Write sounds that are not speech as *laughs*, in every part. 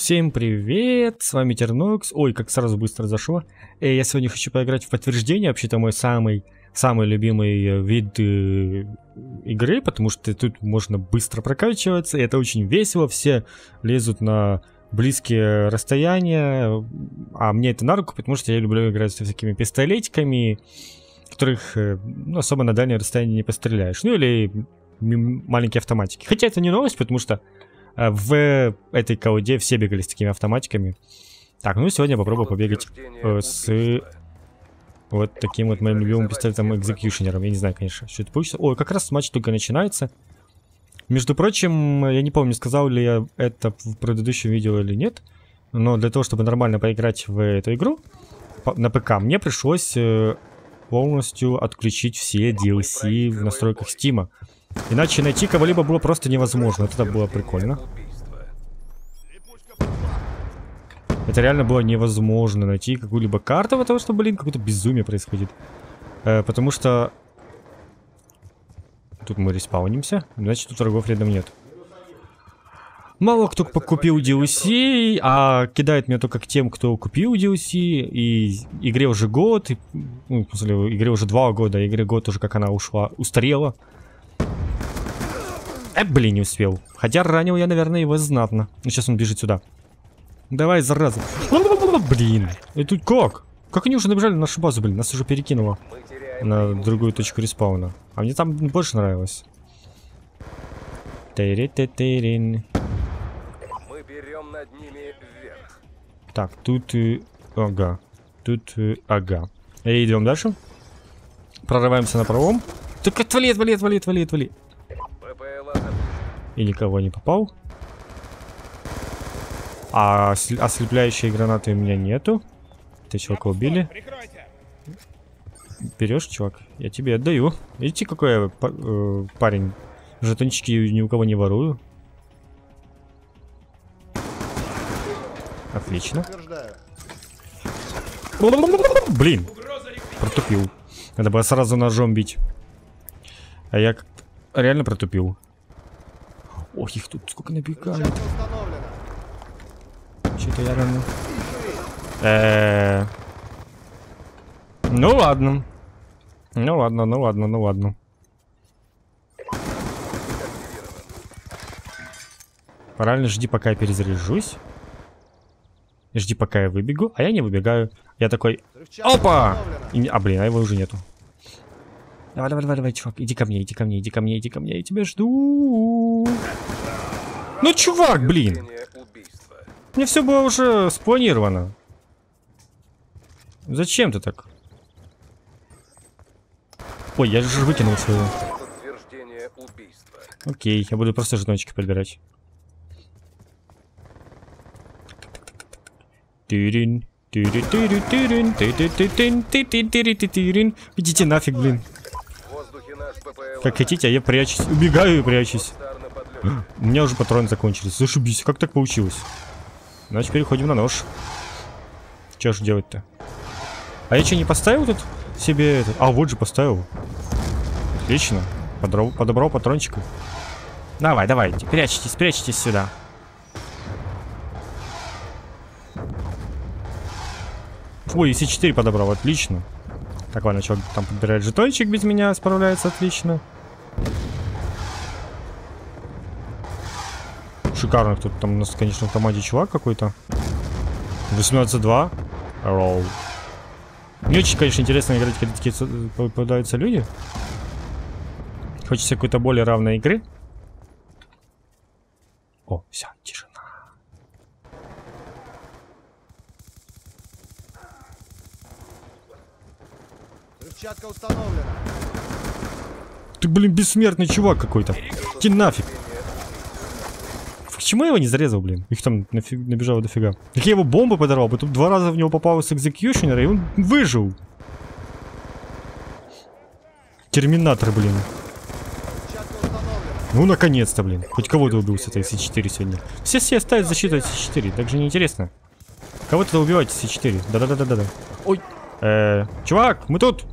Всем привет, с вами Тернокс. Ой, как сразу быстро зашло. Э, я сегодня хочу поиграть в подтверждение, вообще-то мой самый, самый любимый э, вид э, игры, потому что тут можно быстро прокачиваться, и это очень весело, все лезут на близкие расстояния, а мне это на руку, потому что я люблю играть со всякими пистолетиками, которых э, ну, особо на дальнее расстояние не постреляешь. Ну или маленькие автоматики. Хотя это не новость, потому что в этой колде все бегали с такими автоматиками. Так, ну сегодня попробую побегать э, с вот таким вот моим любимым пистолетом экзекьюшенером. Я не знаю, конечно, что это получится. Ой, как раз матч только начинается. Между прочим, я не помню, сказал ли я это в предыдущем видео или нет. Но для того, чтобы нормально поиграть в эту игру на ПК, мне пришлось э, полностью отключить все DLC в настройках Стима. Иначе найти кого-либо было просто невозможно. Это было прикольно. Это реально было невозможно найти какую-либо карту, потому что, блин, какое-то безумие происходит. Э, потому что... Тут мы респаунимся, значит тут врагов рядом нет. Мало кто покупил DLC, а кидает меня только к тем, кто купил DLC, и игре уже год, и, ну, в смысле, уже два года, игре год уже как она ушла, устарела. Э, блин, не успел. Хотя ранил я, наверное, его знатно. Сейчас он бежит сюда. Давай, зараза. Блин. И тут как? Как они уже набежали на нашу базу, блин? Нас уже перекинуло на другую точку респауна. А мне там больше нравилось. Мы берем над ними вверх. Так, тут... Э, ага. Тут... Э, ага. И идем дальше. Прорываемся на правом. Так отвали, отвали, отвали, отвали, отвали. И никого не попал. А ослепляющие гранаты у меня нету. Ты чувака убили. Берешь, чувак? Я тебе отдаю. Видите, какой я э, парень. Жетончики ни у кого не ворую. Отлично. Блин. Протупил. Надо было сразу ножом бить. А я реально протупил. Ох, их тут сколько набегает. Что-то я рано. Э Ну ладно. Ну ладно, ну ладно, ну ладно. Правильно, жди, пока я перезаряжусь. Жди, пока я выбегу. А я не выбегаю. Я такой... Опа! И... А, блин, а его уже нету. Давай, давай, давай, давай, чувак. Иди ко мне, иди ко мне, иди ко мне, иди ко мне. Я тебя жду. Ну, чувак, блин. Мне все было уже спланировано. Зачем ты так? Ой, я же выкинул свою. Окей, я буду просто жетончики подбирать. Идите нафиг, блин. Как хотите, а я прячусь. Убегаю и прячусь. У меня уже патроны закончились. Зашибись, как так получилось? Значит, переходим на нож. Что же делать-то? А я что, не поставил тут себе этот? А, вот же поставил. Отлично. Подобрал, подобрал патрончиков. Давай, давайте, прячьтесь, прячьтесь сюда. Ой, если 4 подобрал, отлично. Так, ладно, чувак там подбирает жетончик без меня, справляется отлично. Шикарно тут там у нас, конечно, в команде чувак какой-то. 18-2. Ролл. Мне очень, конечно, интересно играть, когда такие попадаются люди. Хочется какой-то более равной игры. О, все, тишина. Взрывчатка установлена. Ты, блин, бессмертный чувак какой-то. Иди нафиг. Почему я его не зарезал, блин? Их там нафиг, набежало дофига. Так я его бомбы подорвал, потом два раза в него попал с экзекьюшенера, и он выжил. Терминатор, блин. Ну, наконец-то, блин. Хоть кого-то убил с этой С4 сегодня. Все все ставят защиту от С4, так же неинтересно. Кого-то убивать С4. Да-да-да-да-да. Ой. Э, чувак, мы тут.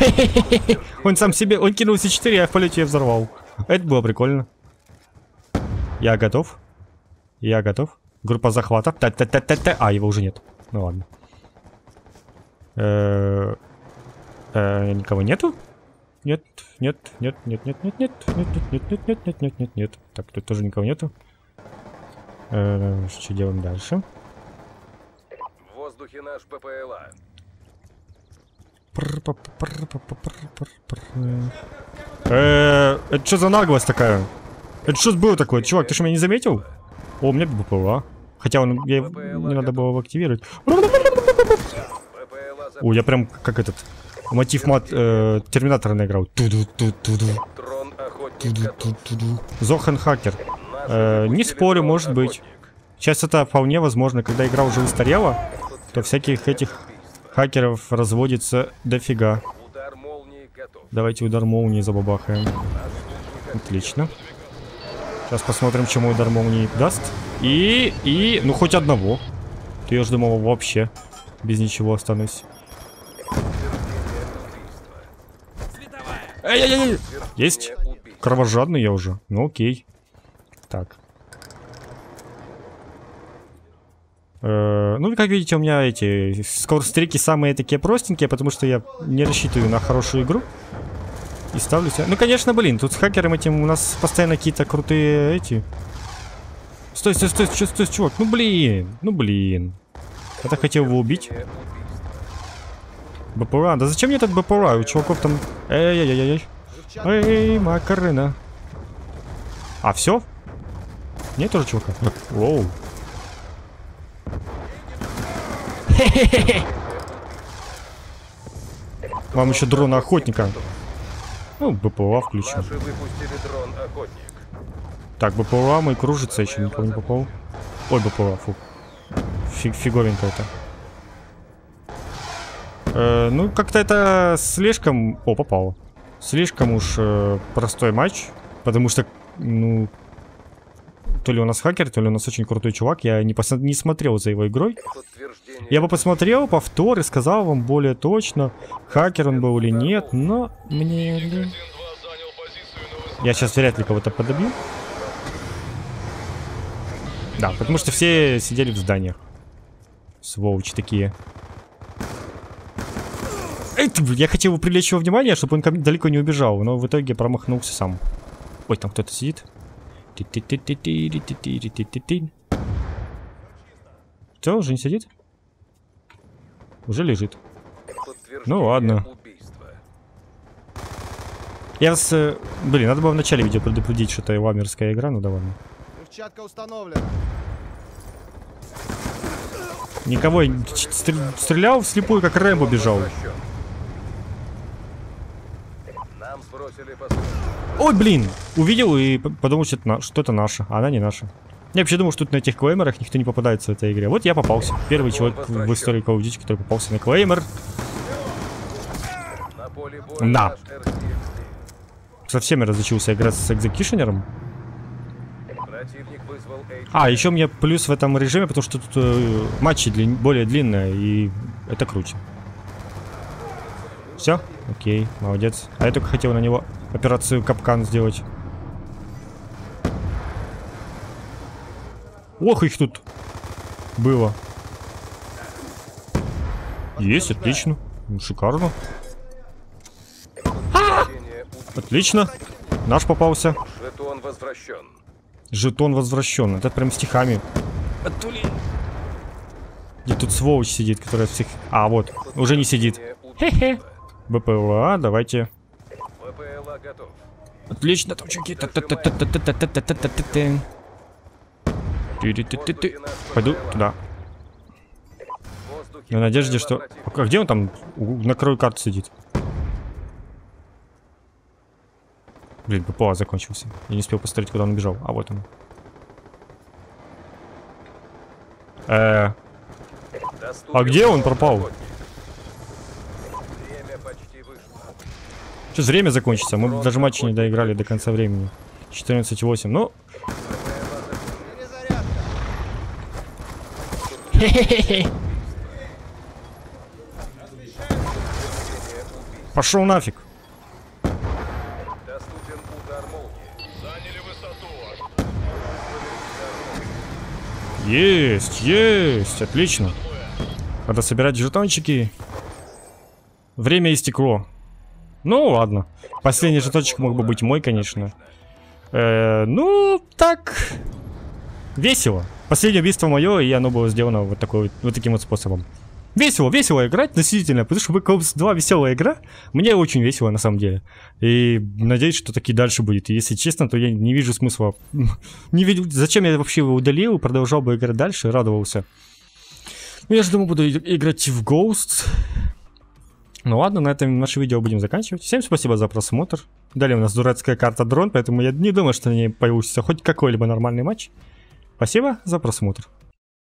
*laughs* Он сам себе, он кинул С4, а я в полете взорвал. Это было прикольно. Я готов. Я готов. Группа захвата. Та -та -та -та -та. А, его уже нет. Ну ладно. Э -э никого нету? Нет, нет, нет, нет, нет, нет, нет, нет, нет, нет, нет, нет, нет, нет, нет, нет. Так, тут тоже никого нету. Э что делаем дальше? В воздухе наш ППЛА. Э, это что за наглость такая? Это что было такое? Чувак, ты что, меня не заметил? О, у меня БПЛА. Хотя он, я, не надо было активировать. О, я прям как этот мотив мат э, Терминатора наиграл. Туду. Зохан хакер. Э, не спорю, может быть. Сейчас это вполне возможно, когда игра уже устарела, то всяких этих хакеров разводится дофига. Давайте удар молнии забабахаем. Отлично. Сейчас посмотрим, чему удар молнии даст. И, и, ну хоть одного. Ты я ж думал вообще без ничего останусь. Эй-эй-эй! Есть. Убийство. Кровожадный я уже. Ну окей. Так. Э, ну, как видите, у меня эти скорстрики самые такие простенькие, потому что я не рассчитываю на хорошую игру. И ставлю себя... Ну, конечно, блин, тут с хакером этим у нас постоянно какие-то крутые эти... Стой, стой, стой, стой, стой, чувак. Ну, блин, ну, блин. Я так хотел его убить. БПЛА. Да зачем мне этот БПЛА? У чуваков там... Эй-эй-эй-эй. Эй, Макарена. А, все? Нет тоже чувака? Воу. *laughs* Вам еще дрона охотника. Ну, БПЛА включим. Дрон охотник. Так, БПЛА мой кружится, еще никого не попал. Ой, БПЛА, фу. Фиг, фиговенько это. Э, ну, как-то это слишком... О, попало. Слишком уж э, простой матч. Потому что, ну... То ли у нас хакер, то ли у нас очень крутой чувак. Я не, пос... не смотрел за его игрой. Я бы посмотрел повтор и сказал вам более точно, хакер он был или нет, но мне... Я сейчас вряд ли кого-то подобью. Да, потому что все сидели в зданиях. Сволочи такие. Эй, я хотел его привлечь его внимание, чтобы он ко мне далеко не убежал, но в итоге промахнулся сам. Ой, там кто-то сидит. Что уже не сидит? Уже лежит. Ну ладно. Я с... Э, блин, надо было в начале видео предупредить, что это ламерская игра, ну да. Перчатка установлена. Никого не стр... стрелял вслепую, как Рэмбо бежал. Возвращен. Ой, блин! Увидел и подумал, что это, на- что это наша, а она не наша. Я вообще думал, что тут на этих клеймерах никто не попадается в этой игре. Вот я попался. Первый человек в истории Call of Duty, который попался на клеймер. Да. Совсем я разучился играть с H. А, еще мне плюс в этом режиме, потому что тут э, матчи длин- более длинные, и это круче. Все? Окей, молодец. А я только хотел на него операцию капкан сделать. Ох, их тут было. Есть, отлично. Ну, Шикарно. Убийства. Отлично. Наш попался. Жетон возвращен. Жетон возвращен. Это прям стихами. Отули. Где тут сволочь сидит, которая всех... А, вот. Уже не сидит. Убийства. БПЛА, давайте. БПЛА готов. Отлично, там чуваки. Пойду туда. На надежде, что... А где он там? На краю карты сидит. Блин, БПЛА закончился. Я не успел посмотреть, куда он бежал. А вот он. Э -э. А где он пропал? Работник. Сейчас время закончится. Мы даже матч не доиграли до конца времени. 14-8. Ну, *laughs* пошел нафиг. Есть, есть, отлично. Надо собирать жетончики. Время истекло. Ну, ладно. Последний жетончик мог бы быть мой, конечно. Э, ну, так... Весело. Последнее убийство мое, и оно было сделано вот, такой, вот, таким вот способом. Весело, весело играть, относительно, потому что Black Ops 2 веселая игра. Мне очень весело, на самом деле. И надеюсь, что таки дальше будет. И если честно, то я не вижу смысла... *laughs* не видел, зачем я вообще его удалил продолжал бы играть дальше, радовался. Ну, я же думаю, буду играть в Ghost. Ну ладно, на этом наше видео будем заканчивать. Всем спасибо за просмотр. Далее у нас дурацкая карта дрон, поэтому я не думаю, что на ней получится хоть какой-либо нормальный матч. Спасибо за просмотр.